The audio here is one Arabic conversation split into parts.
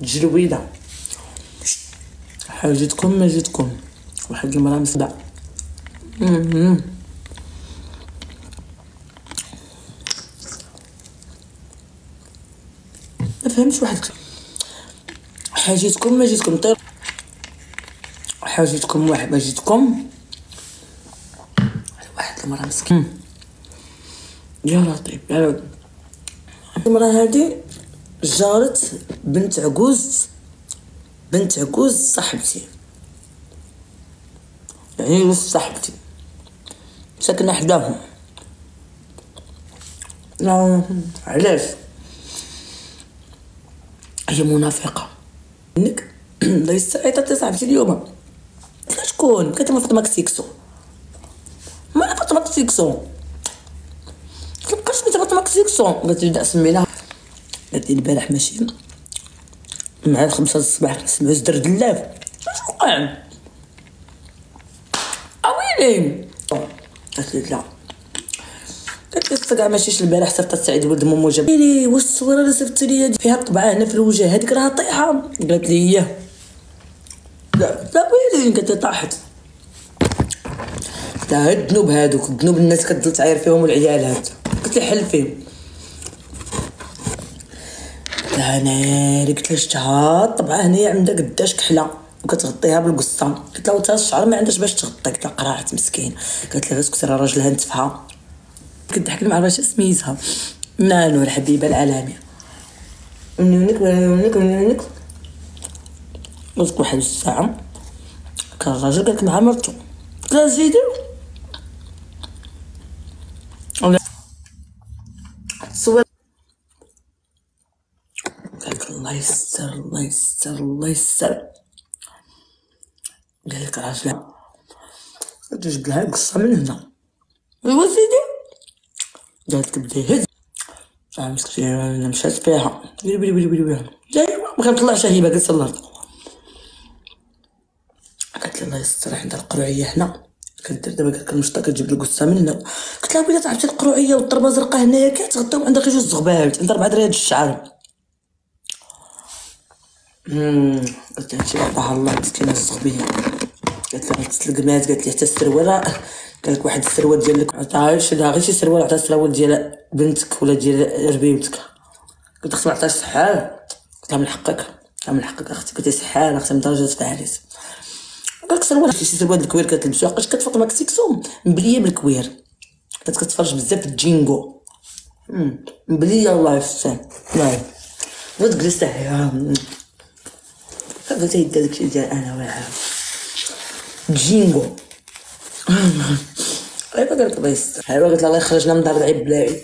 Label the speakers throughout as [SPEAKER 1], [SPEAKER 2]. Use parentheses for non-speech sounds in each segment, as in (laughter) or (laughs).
[SPEAKER 1] جلويده حاجتكم ما جيتكم. واحد المرأة مسدع مم. ما فهمتش واحد حاجتكم ما جيتكم. طير حاجتكم واحد ما جيتكم. واحد المرأة مسكين يا لطيف يا لطيف المرأة هادي. جارت بنت عجوز بنت عجوز صاحبتي. يعني نص صاحبتي. ساكنة حداهم. لا علاش؟ هي منافقة. إنك (clears throat) ليس عيطت صاحبتي اليوم. شكون؟ قالت لي فاطمة كسيكسو. ما فاطمة كسيكسو. شنو فاطمة كسيكسو. لي لا سميناها لي البارح ماشي مع الخمسة الصباح نسمعو زدر دلاف اش وقع اويلي قالت لي لا. قالت لي الصقع ماشيش البارح صيفطت سعيد ولد مامو جاب لي واش الصورة اللي صيفط لي هادي؟ فيها طبعه هنا في الوجه هذيك راه طايحة. قالت لي اياه لا لا ويلي قالت لي طاحت. هاد الذنوب هادوك الذنوب الناس كتضل تعاير فيهم والعيال هاد. قلت لي حل فيهم. قلت لها أنا قلت لها شفتها الطبعه هنايا عندها قداش كحلة؟ وكتغطيها بالقصة. قلت لها وتا الشعر ما عندهاش باش تغطي. قلت لها قراعت مسكين. قالت لها اسكتي راه راجلها نتفها كنضحك مع باش سميتها نانو الحبيبة العالمية. ونونك ونونك ونونك وسط واحد الساعة. كان الراجل قالك مع مرتو. قلت لها زيدي ولا صور قالك الله يستر الله يستر الله يستر. قالك راجل تجد لها قصة من هنا. أيوا سيدي. قالت بدا يهز آه، مسكتي أنا مشات فيها. بلي بلي بلي بلي بلي جاي. ما كنطلع شهيبه قلت الله قالت لي الله يستر عندها القروعية هنا. كدير دابا قالك المشطه كتجيب القصة من هنا. قلت لها بلي عرفتي القروعية والضربه زرقاء هنايا كتغطيو عندها غير جوج زغبال عندها ربعه دراري الشعر. قلت هادشي عطاها الله مسكينه الزغبيه قالت لها غتسل القماز قالت لي حتى السروال. قال لك واحد السروال ديالك عطاها شدها غير شي سروال عطاها السروال ديال بنتك ولا ديال ربيبتك. قلت ما عطاش سحال قلت لها من حقك. من حقك أختي لي سحال أختي من فعاليت قال لك سروال شي سروال الكوير. كتلبسو حقاش كتفوق ماك سيكسو مبلية بالكوير كنت كتفرج بزاف مم، مبلية الله يستر نعم وتجلس هيا قلت هي داك ديال أنا واعر جينجو ايوا قال لك الله يستر ايوا قلت لها الله يخرجنا من دار العيب بلاعي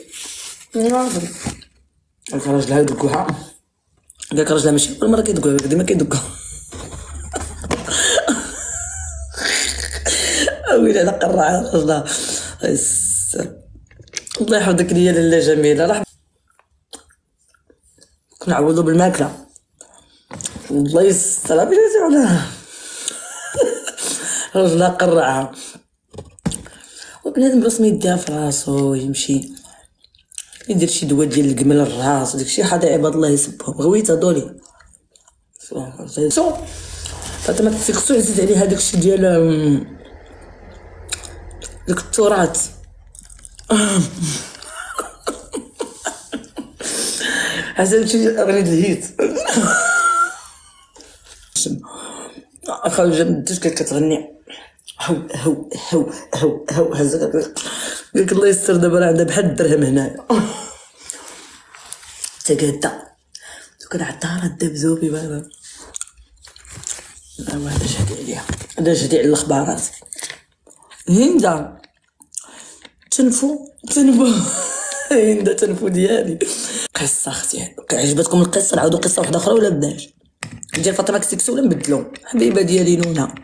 [SPEAKER 1] قلت لها راجلها يدقوها قال لك راجلها ماشي كل مره لك ديما كيدقوها ويلي على الله يستر الله يحفظك ليا لاله جميله راه كنعوضو بالماكله الله يستر بلاتي عليها راجلها قرعها وبنادم رسمي يديها في راسو يمشي. يدير شي دواء ديال القمل الراس داكشي حدا عباد الله يسبهم. غويته دولي سو فاطمة تسكسو يزيد عليها داكشي ديال داك التراث. حسن شي ريد الهيت. (laughs) خرج من الدش كانت كتغني. هو هو هو هو هو هزا قالك الله يستر دابا راه عندها بحال الدرهم هنايا. تقادا كان عطاها الدبزوبي بابا ايوا هذا شهدي عليها. هذا شهدي على الاخبارات هندا تنفو تنفو. (laughs) هندا تنفو ديالي. قصة أختي. عجبتكم القصة؟ نعاودو قصة واحدة أخرى ولا بداش ديال فاطمة كسكسو ولا نبدلو. حبيبة ديالي نونا.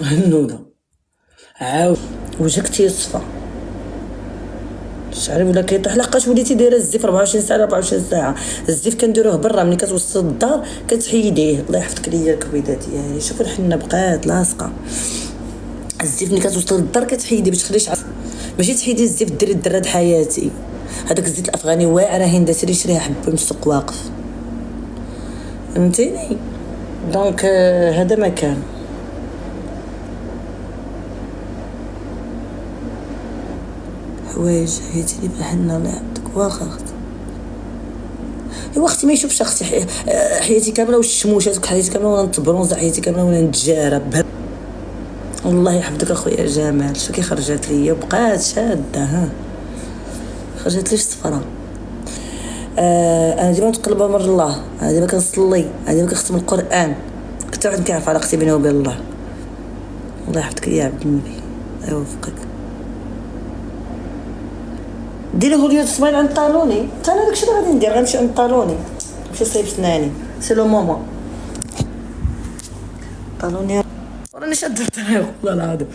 [SPEAKER 1] هنودة عاود. وجهك تيصفى شعري ولا كيطيح؟ لقاش وليتي دايرة الزيف 24 ساعة 24 ساعة. الزيف كنديروه برا ملي كتوصل الدار كتحيديه. الله يحفظك ليا الكبيده ديالي. شوف الحنة بقات لاصقة. الزيف ملي كتوصل للدار كتحيدي باش تخليه شعر ماشي تحيدي الزيت ديري الدراد حياتي. هذاك الزيت الأفغاني واعر هند سيري شريها حبه من السوق واقف. فهمتيني؟ دونك آه، هذا ما كان. حوايج هيتي بحال الله يعطيك. واخا أختي. ايوا أختي ما يشوفش أختي حياتي كاملة واش الشموشات حياتي كاملة وأنا نتبرونز؟ حياتي كاملة وأنا نتجارب؟ الله يحفظك أخويا جمال. شو كي خرجت ليا؟ بقات شادة ها. خرجت ليش صفرا آه أنا ديما نتقلب أمر الله. أنا ديما كنصلي. أنا ديما كنختم القرآن. كنت واحد كيعرف علاقتي بيني وبين الله. الله يحفظك يا عبد النبي يوفقك. ديري Hollywood smile عند طالوني حتى أنا داكشي اللي غادي ندير غنمشي عند طالوني نمشي صايب سناني. c'est le moment. طالوني راني شاد الطريق والله العظيم.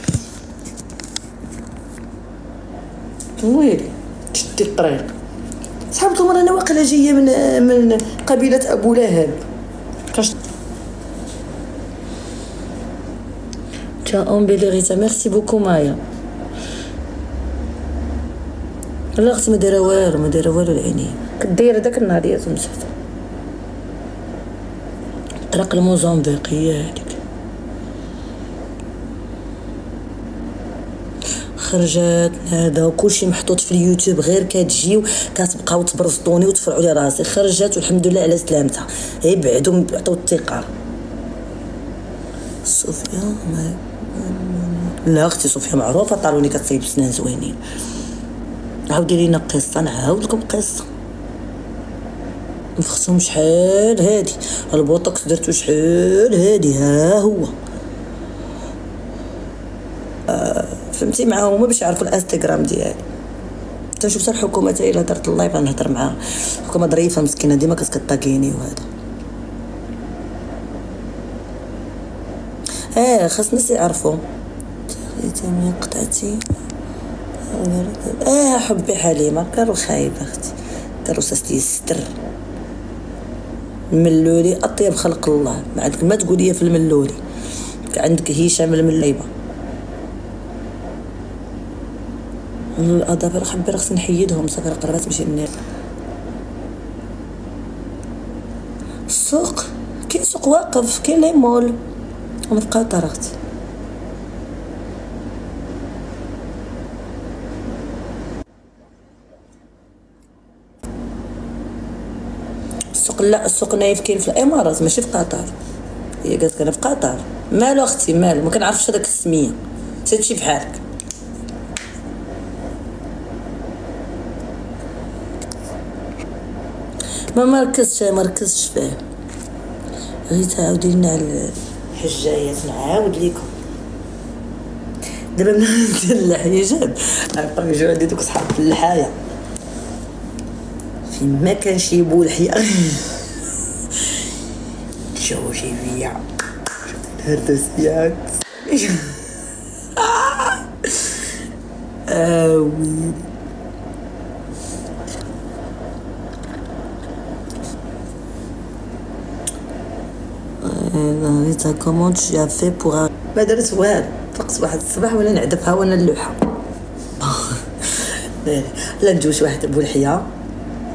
[SPEAKER 1] ويلي؟ شدي الطريق صحابكم أنا واقيلا جاية من من قبيلة أبو لهب. كاش تشا اون بيليغيتا ميرسي بوكو مايا لا أختي ما دايره والو ما دايره والو العينين كدايره داك النهار يا تمسات طريق الموزمبيق هي هذيك خرجت هذا وكلشي محطوط في اليوتيوب غير كتجيو كتبقاو تبرزطوني وتفرعوا لي راسي. خرجت والحمد لله على سلامتها. هي بعدو عطاو الثقة. صوفيا لا أختي صوفيا معروفة طالوني كتصيب سنان زوينين. عاودي لينا قصة نعاود لكم قصة. نفختهم شحال؟ هادي. البوتوكس درتو شحال؟ هادي ها هو. آه. فهمتي معاهم هما باش يعرفوا الانستغرام ديالي حتى شفت الحكومة حتى إلا درت ال live غنهضر معاها. الحكومة ظريفة مسكينة ديما كتطاكيني وهذا. آه خاص الناس يعرفوا. تمام قطعتي. آه حبي حليمة قالوا خايبة أختي. قالوا ساستي ستر. الملولي أطيب خلق الله. ما عندك ما تقولي في الملولي عندك هشام المليبة. الأظافر خبي خص نحيدهم صافي قربت نمشي للنار. السوق كاين سوق واقف كاين لي مول. قطر أختي السوق لا السوق نايف كاين في الإمارات ماشي في قطر هي قالت أنا في قطر مالو أختي مالو ما كنعرفش هذاك السمية. تمشي بحالك ما مركزش مركزش فيه. غير تعاودي لنا على الحجايات نعاود ليكم. دابا ندير (laughs) الحجاب غنبقاو يجيو عندي دوك صحاب اللحايا فين ما كان شي بولحيا شوفي فيا الهردسيات آه ويلي ريتا كومون tu as fait pour ما درت والو فقت واحد الصباح وأنا نعدفها وأنا اللوحه (laughs) لا ندوش واحد بولحية.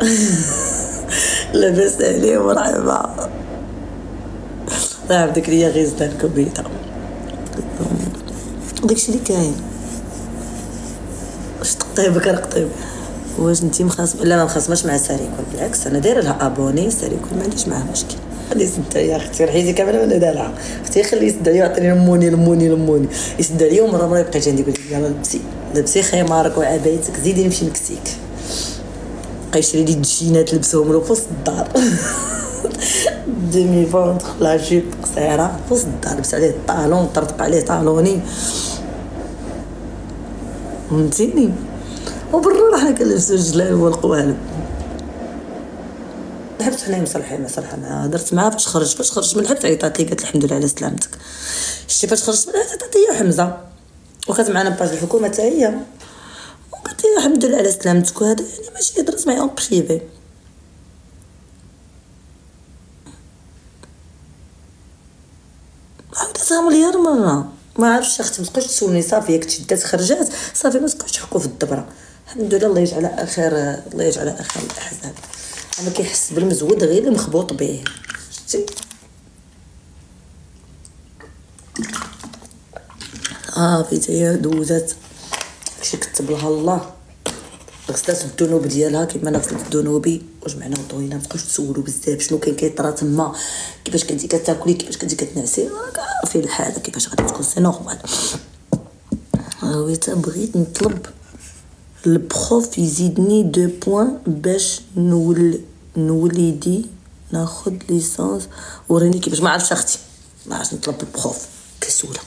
[SPEAKER 1] (laughs) لاباس عليه مرحبا. (laughs) الله يعاودك ليا غير زدان كوبيتا داكشي اللي كاين. واش تقطيبك راه قطيب واش انتي مخاصم لا ما مخاصماش مع ساريكول بالعكس أنا دايرة لها ابوني ساريكول ما عنديش معاها مشكل. خلي يسد يا أختي رحيتي كاملة وأنا دالعه أختي خلي يسد عليا يعطيني لموني لموني لموني يسد عليا ومرة مرة يبقى عندي يقول لي يلاه لبسي لبسي خمارك وعبايتك زيدي نمشي نكسيك. بقى يشري لي الجينات لبسهم له في وسط الدار ديمي فونتر لا جيب قصيره في وسط الدار لبس عليه الطالون طرطق عليه طالوني. فهمتيني؟ وبالروح حنا كنلبسو الجلال والقوالب. لحبت حنايا مصلحه مصلحه معاها درت معاها فاش خرجت فاش خرجت من الحبس عيطات لي قالت الحمد لله على سلامتك. شتي فاش خرجت من عيطات هي حمزة. وكانت معنا باج الحكومة حتى هي. وقالت لي الحمد لله على سلامتك وهذا يعني ماشي درت معايا en privé عاودتها مليار مرة. ما عرفتش أختي ما تبقاش تسولني. صافي ياك تشدات خرجات. صافي ما تبقاش تحكوا في الدبرة. الحمد لله الله يجعل اخر الله يجعل أخر الأحزان. ما كيحس بالمزود غير المخبوط به. شتي آه في دوزات. داكشي كتب لها الله. غسلات الذنوب ديالها كيما أنا غسلت ذنوبي وجمعنا وطوينا مابقاوش تسولوا بزاف شنو كاين كيطرا تما كيفاش كنتي كتاكلي كيفاش كنتي كتنعسي. راك عارفين الحاله كيفاش غادي تكون c'est normal تا بغيت نطلب ال prof يزيدني deux points باش نول نوليدي ناخد ليسانس وريني كيفاش ما عرفتش أختي ما عرفتش نطلب البروف كسوله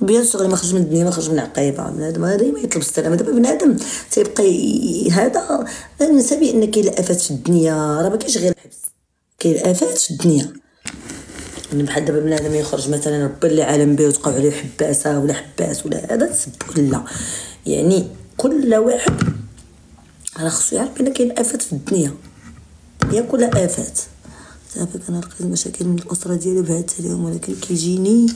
[SPEAKER 1] بيان سور ما خرج من الدنيا ما خرج من عقيبه بنادم هذا ما يطلب السلامه دابا بنادم تيبقى هذا ننسى بان كاين الافات في الدنيا راه ما كاينش غير الحبس كاين الافات في الدنيا بحال دابا بنادم يخرج مثلا ربي اللي عالم به وتقع عليه حباسه ولا حباس ولا هذا تسب لا يعني كل واحد راه خصو يعرف بان كاين آفات في الدنيا. يا كل آفات. صافي كنلقى المشاكل من الأسرة ديالي بعثت عليهم ولكن كيجيني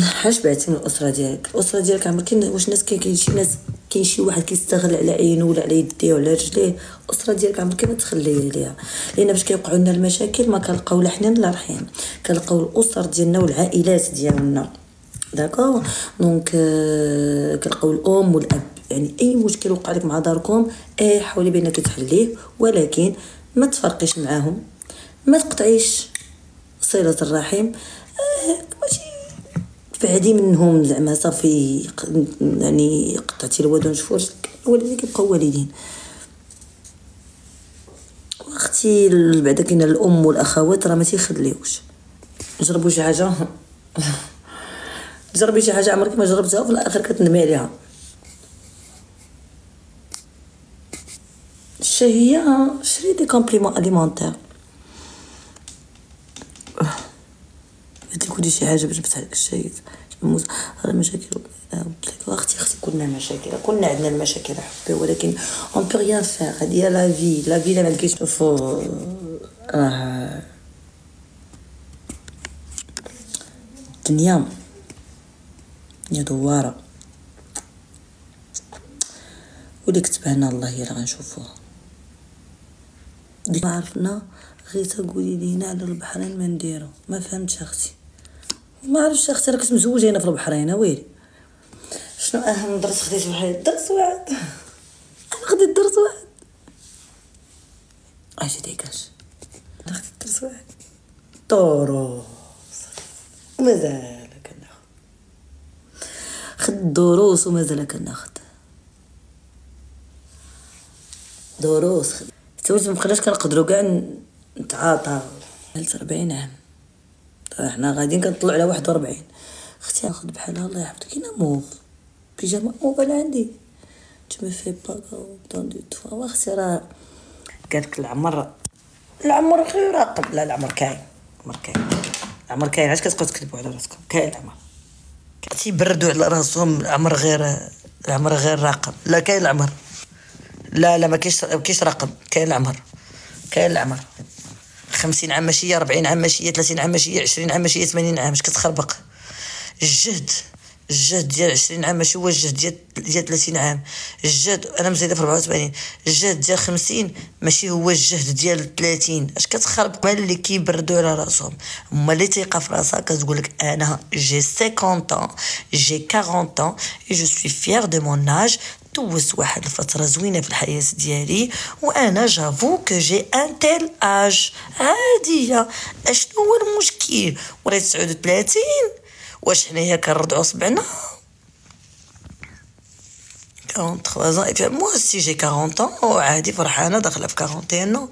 [SPEAKER 1] حاش بعتي من الأسرة ديالك. الأسرة ديالك عمر كاين واش ناس كاين شي ناس كاين شي واحد كيستغل على عينه ولا على يديه ولا رجليه. الأسرة ديالك عمرك ما تخلي عليها لأن باش كيوقعوا لنا المشاكل ما كنلقاو لا حنان لا رحيم. كنلقاو الأسر ديالنا والعائلات ديالنا. d'accord donc euh, كنلقاو الأم والأب. يعني أي مشكل وقع لك مع داركم اي حاولي بانك تحليه ولكن ما تفرقيش معاهم. ما تقطعيش صلة الرحم. آه ماشي. بعدي منهم زعما صافي يعني قطعتي الودن شفور الوالدين كيبقاو والدين. أختي بعدا كاين الأم والأخوات راه ما تيخليوش جربوا شي حاجة؟ (laughs) جربي شي حاجة عمرك ما جربتها وفي الآخر كتندمي عليها. الشهيه شري دي كومبليمون أليمونتير. قلت لك شي حاجة باش نفتح لك الشهيه راه مشاكل أختي أختي كلنا مشاكل كلنا عندنا المشاكل حبي ولكن اون بو ريان فير هادي لا في لا في ما لقيتش فو راه الدنيا الدنيا دوارة. ولي كتبها الله هي اللي غنشوفوها ديك عرفنا غير تقولي لينا على البحرين ما نديرو ما فهمتش أختي. ما عرفتش أختي راك مزوجه هنا في البحرين ويلي. شنو أهم درس خديت في الحياة درس واحد. أنا خديت درس واحد. أجي ديكاش. خديت درس واحد. طوروس ومازال كناخد خد دروس ومازال كناخد دروس. تزوجت مبقيناش كنقدروا كاع نتعاطى. 40 عام. إحنا غاديين كنطلعوا على واحد وربعين. أختي ناخد بحالها الله يحفظك. كاينة موف بيجاما موف أنا عندي. مي في با دون دو توا أختي راه قالك العمر. العمر خير. يراقب لا العمر كاين. العمر كاين. العمر كاين. علاش كتبقاو تكذبوا على راسكم؟ كاين العمر. تيبردوا على راسهم العمر غير العمر غير راقب. لا كاين العمر. لا لا ما كاينش ما كاينش راقب. كاين العمر. كاين العمر. خمسين عام ماشي أربعين عام ماشي ثلاثين عام ماشي عشرين عام ماشي ثمانين عام. اش كتخربق. الجهد الجهد ديال عشرين عام ماشي هو الجهد ديال ديال ثلاثين عام. الجهد أنا مزيدة في 84 الجهد ديال خمسين ماشي هو الجهد ديال 30 اش كتخربق مال اللي كيبردوا على راسهم. هما اللي تيقى في راسها كتقول لك أنا j'ai 50 ans j'ai 40 ans et je suis fière de mon âge. دوزت واحد الفترة زوينة في الحياة ديالي. وأنا جافو كو جي ان تيل اج عادية أشنو هو المشكل؟ ولات تسعود وثلاثين واش حنايا كنردعو صبعنا؟ 43 ans. Et puis moi aussi j'ai 40 ans. وعادي فرحانة داخلة في 41 ans